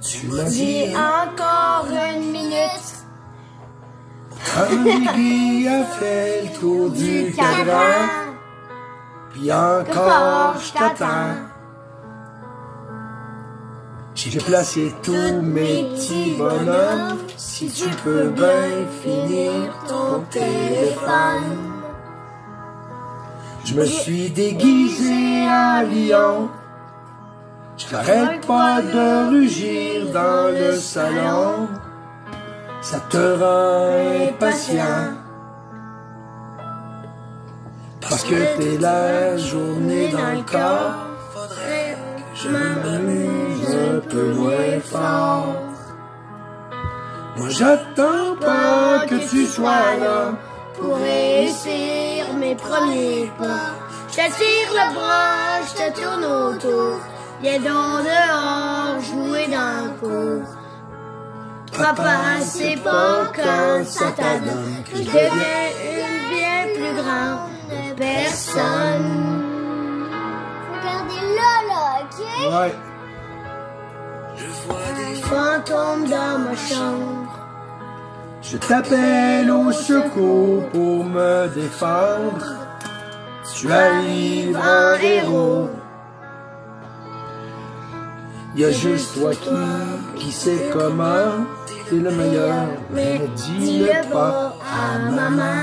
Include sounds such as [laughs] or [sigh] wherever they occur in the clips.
Tu m'as Dis dit, encore une minute. un aiguille a fait le tour [laughs] du cadran, puis encore je t'attends. J'ai placé tous mes petits bonhommes, si tu peux bien finir ton téléphone. Je me suis déguisé en lion, je n'arrête pas de rugir dans le salon. Ça te rend impatient. Parce que t'es la journée dans le corps. Faudrait que je m'amuse un peu moins fort. Moi j'attends pas que tu sois là. Pour réussir mes premiers pas. Je te tire le bras, je te tourne autour. Viens donc dehors, jouer dans le cours. Papa, c'est pas t'adonne que je deviens une bien plus grande personne. Regardez là, là, ok? Ouais. Fantôme dans ma chambre. Je t'appelle au secours pour me défendre. Tu arrives en héros. Y a juste toi qui, qui sais comment. T'es le meilleur, mais dis-le pas à maman.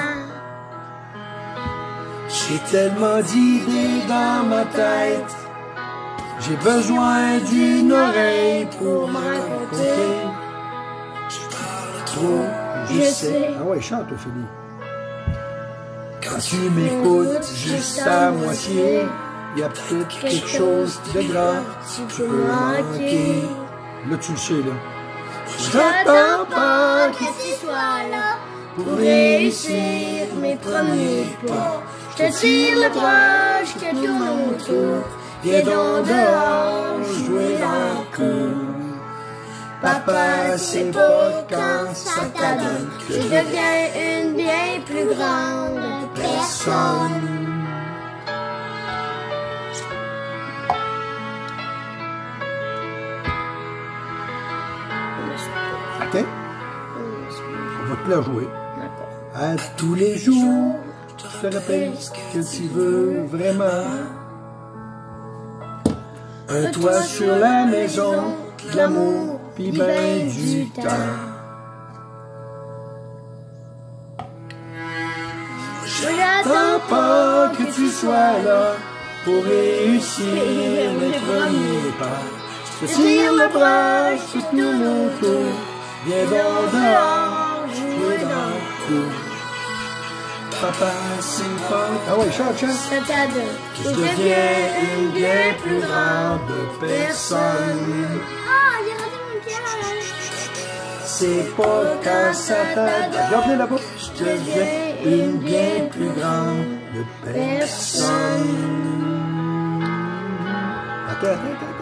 J'ai tellement d'idées dans ma tête. J'ai besoin d'une oreille pour me raconter. Trop, je, sais. Ah ouais, chante, Ophélie. Quand tu m'écoutes juste à moitié, y a peut-être quelque chose de grave. Tu peux manquer. Là, tu le sais, là. J'attends pas que tu sois là pour réussir mes premiers pas. Je te tire le bras, je te tourne autour. Viens donc dehors, jouer dans le cours. Papa, c'est pas quand ça t'adonne que je deviens une bien plus grande personne. OK? On va te la jouer. À tous les jours, je te rappelle que tu veux vraiment. Un toit sur la maison, de l'amour, puis ben du temps. J'attends pas que tu sois là pour réussir mes premiers pas. Je tire le bras, je te tourne autour. Viens donc dehors, jouer dans le cours. Papa, c'est pas... Ah ouais, chante, chante. Ça t'adonne Je deviens une bien plus grande personne. Ah, j'ai raté mon pied. C'est pas quand ça. Regarde là-bas. Je deviens une bien plus grande personne. Attends, attends, attends.